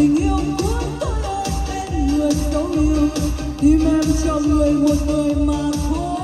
tình yêu cuốn tôi ôm bên người dấu yêu tim em cho người một người mà thôi.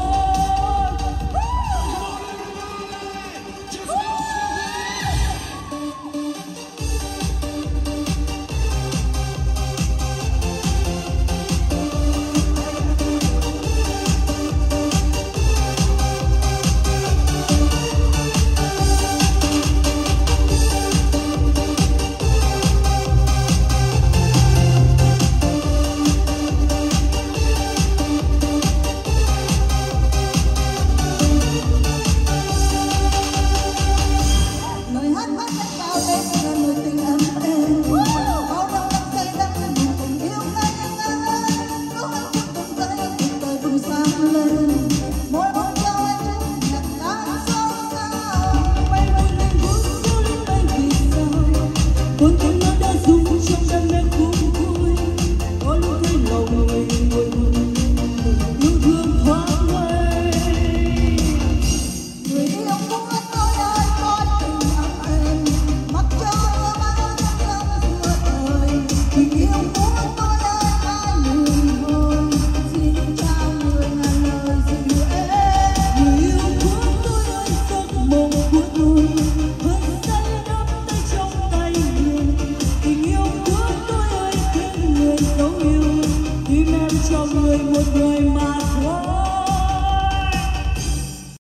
yêu Tim em cho người một người mà thương.